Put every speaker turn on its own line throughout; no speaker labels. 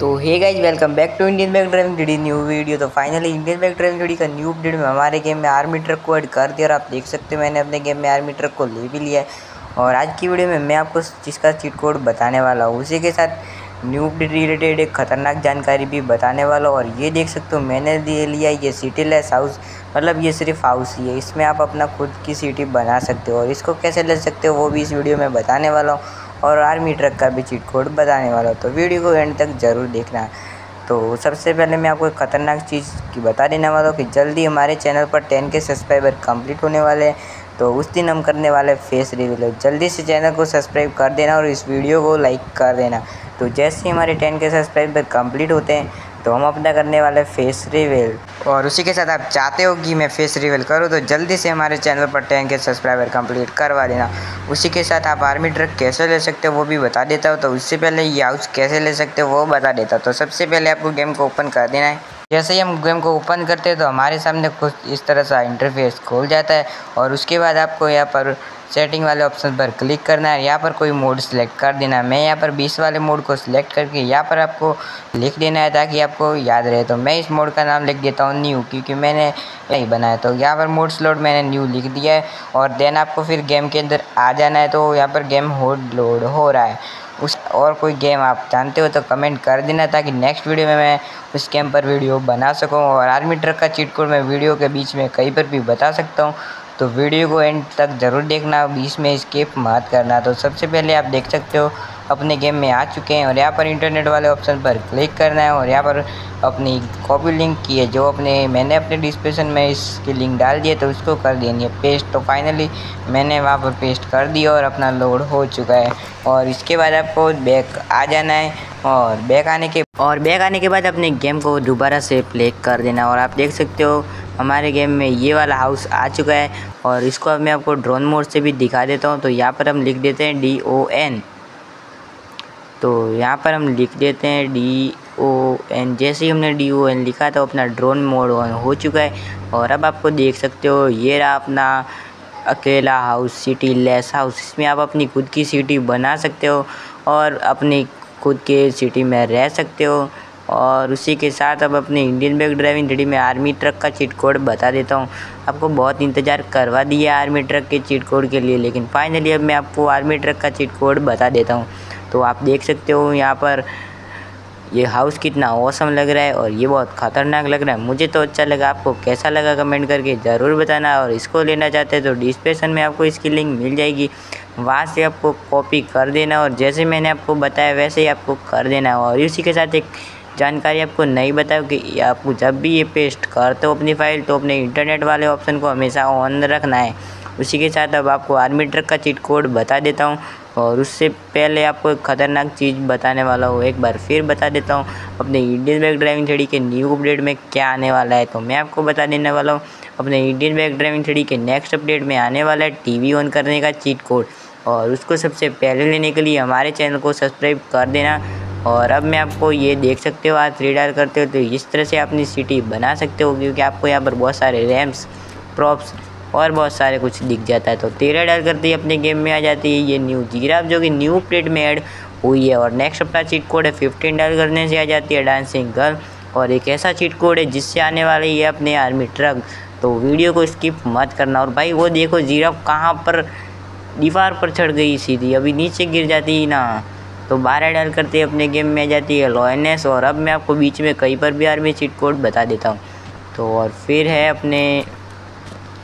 तो hey guys welcome back to Indian bike driving D new video तो finally Indian bike driving D का new update में हमारे game में army truck को ऐड कर दिया और आप देख सकते हो मैंने अपने गेम में आर्मी ट्रक को ले भी लिया है। और आज की वीडियो में मैं आपको जिसका चीट कोड बताने वाला हूँ, उसी के साथ न्यू अपडेट रिलेटेड एक खतरनाक जानकारी भी बताने वाला और ये देख सकते हो मैंने दे लिया, ये सिटी लेस हाउस मतलब ये सिर्फ़ हाउस ही है। इसमें आप अपना खुद की सिटी बना सकते हो और इसको कैसे ले सकते हो वो भी इस वीडियो में बताने वाला हूँ। और आर्मी ट्रक का भी चीट कोड बताने वाला हूँ। तो वीडियो को एंड तक ज़रूर देखना। तो सबसे पहले मैं आपको एक ख़तरनाक चीज़ की बता देने वाला हूँ कि जल्दी हमारे चैनल पर टेन के सब्सक्राइबर कंप्लीट होने वाले हैं। तो उस दिन हम करने वाले फेस रिवील। जल्दी से चैनल को सब्सक्राइब कर देना और इस वीडियो को लाइक कर देना। तो जैसे ही हमारे टेन के सब्सक्राइबर कंप्लीट होते हैं तो हम अपना करने वाले फेस रिवील। और उसी के साथ आप चाहते हो कि मैं फेस रिवील करूँ तो जल्दी से हमारे चैनल पर टेन के सब्सक्राइबर कंप्लीट करवा देना। उसी के साथ आप आर्मी ट्रक कैसे ले सकते हो वो भी बता देता हूँ तो उससे पहले ये हाउस कैसे ले सकते हो वो बता देता तो सबसे पहले आपको गेम को ओपन कर देना है। जैसे ही हम गेम को ओपन करते हैं तो हमारे सामने कुछ इस तरह सा इंटरफेस खोल जाता है और उसके बाद आपको यहाँ पर सेटिंग वाले ऑप्शन पर क्लिक करना है। यहाँ पर कोई मोड सिलेक्ट कर देना है। मैं यहाँ पर 20 वाले मोड को सिलेक्ट करके यहाँ पर आपको लिख देना है ताकि आपको याद रहे। तो मैं इस मोड का नाम लिख देता हूँ। न्यू क्योंकि मैंने नहीं बनाया। तो यहाँ पर मोड स्लोड मैंने न्यू लिख दिया है और देन आपको फिर गेम के अंदर आ जाना है तो यहाँ पर गेम होड लोड हो रहा है। उस और कोई गेम आप जानते हो तो कमेंट कर देना ताकि नेक्स्ट वीडियो में मैं उस गेम पर वीडियो बना सकूँ और आर्मी ट्रक का चीट कोड मैं वीडियो के बीच में कहीं पर भी बता सकता हूँ। तो वीडियो को एंड तक ज़रूर देखना, बीच में स्किप मत करना। तो सबसे पहले आप देख सकते हो, अपने गेम में आ चुके हैं और यहाँ पर इंटरनेट वाले ऑप्शन पर क्लिक करना है और यहाँ पर अपनी कॉपी लिंक की है, जो अपने, मैंने अपने डिस्क्रिप्शन में इसकी लिंक डाल दी है तो उसको कर देनी है पेस्ट तो फाइनली मैंने वहाँ पर पेस्ट कर दिया और अपना लोड हो चुका है। और इसके बाद आपको बैक आ जाना है और बैक आने के, और बैक आने के बाद अपने गेम को दोबारा से प्ले कर देना और आप देख सकते हो हमारे गेम में ये वाला हाउस आ चुका है और इसको अब मैं आपको ड्रोन मोड से भी दिखा देता हूँ। तो यहाँ पर हम लिख देते हैं डी ओ एन तो यहाँ पर हम लिख देते हैं डी ओ एन जैसे ही हमने डी ओ एन लिखा तो अपना ड्रोन मोड ऑन हो चुका है। और अब आपको देख सकते हो, ये रहा अपना अकेला हाउस सिटी लेस हाउस इसमें आप अपनी खुद की सिटी बना सकते हो और अपनी खुद के सिटी में रह सकते हो। और उसी के साथ अब अपने इंडियन बैग ड्राइविंग थ्री में आर्मी ट्रक का चीट कोड बता देता हूँ। आपको बहुत इंतज़ार करवा दिया आर्मी ट्रक के चीट कोड के लिए, लेकिन फाइनली अब मैं आपको आर्मी ट्रक का चीट कोड बता देता हूँ। तो आप देख सकते हो यहाँ पर ये हाउस कितना औसम लग रहा है और ये बहुत ख़तरनाक लग रहा है। मुझे तो अच्छा लगा, आपको कैसा लगा कमेंट करके ज़रूर बताना और इसको लेना चाहते हैं तो डिस्क्रिप्शन में आपको इसकी लिंक मिल जाएगी। वहाँ से आपको कॉपी कर देना और जैसे मैंने आपको बताया, वैसे ही आपको कर देना और इसी के साथ एक जानकारी आपको नहीं बताओ कि आपको जब भी ये पेस्ट करते हो अपनी फ़ाइल तो अपने इंटरनेट वाले ऑप्शन को हमेशा ऑन रखना है। उसी के साथ अब आपको आर्मी ट्रक का चीट कोड बता देता हूँ और उससे पहले आपको एक ख़तरनाक चीज़ बताने वाला हूँ। एक बार फिर बता देता हूँ, अपने इंडियन बैग ड्राइविंग थ्री के न्यू अपडेट में क्या आने वाला है तो मैं आपको बता देने वाला हूँ। अपने इंडियन बैग ड्राइविंग थ्री के नेक्स्ट अपडेट में आने वाला है टीवी ऑन करने का चीट कोड। और उसको सबसे पहले लेने के लिए हमारे चैनल को सब्सक्राइब कर देना। और अब मैं आपको ये देख सकते हो, आप थ्री डायल करते हो तो इस तरह से अपनी सिटी बना सकते हो, क्योंकि आपको यहाँ पर बहुत सारे रैम्स प्रॉप्स और बहुत सारे कुछ दिख जाता है। तो तेरह डायल करते ही अपने गेम में आ जाती है ये न्यू जीराफ जो कि न्यू प्लेट में ऐड हुई है। और नेक्स्ट अपना चीट कोड है फिफ्टीन डायल करने से आ जाती है डांसिंग गर्ल और एक ऐसा चीट कोड है, जिससे आने वाली है अपने आर्मी ट्रक तो वीडियो को स्किप मत करना। और भाई, वो देखो जीराफ कहाँ पर, दीवार पर चढ़ गई सीधी। अभी नीचे गिर जाती ना। तो बारह डाल करते अपने गेम में आ जाती है लॉयनेस और अब मैं आपको बीच में कहीं पर भी आर्मी चीट कोड बता देता हूँ। तो और फिर है अपने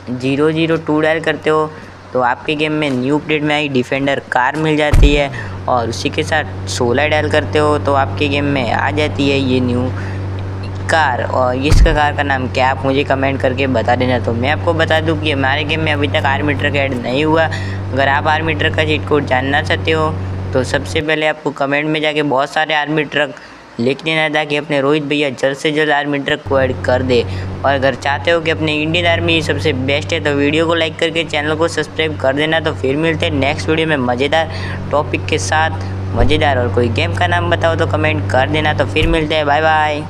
ज़ीरो ज़ीरो टू डायल करते हो तो आपके गेम में न्यू अपडेट में आई डिफेंडर कार मिल जाती है और उसी के साथ सोलह डायल करते हो तो आपके गेम में आ जाती है ये न्यू कार और इसका कार का नाम क्या आप मुझे कमेंट करके बता देना। तो मैं आपको बता दूँ कि हमारे गेम में अभी तक आर्मी ट्रक ऐड नहीं हुआ। अगर आप आर्मी ट्रक का चीट कोड जानना चाहते हो तो सबसे पहले आपको कमेंट में जाके बहुत सारे आर्मी ट्रक लिख देना था कि अपने रोहित भैया जल्द से जल्द आर्मी ट्रक को ऐड कर दे। और अगर चाहते हो कि अपने इंडियन आर्मी सबसे बेस्ट है तो वीडियो को लाइक करके चैनल को सब्सक्राइब कर देना। तो फिर मिलते हैं नेक्स्ट वीडियो में मज़ेदार टॉपिक के साथ। मज़ेदार और कोई गेम का नाम बताओ तो कमेंट कर देना। तो फिर मिलते हैं बाय बाय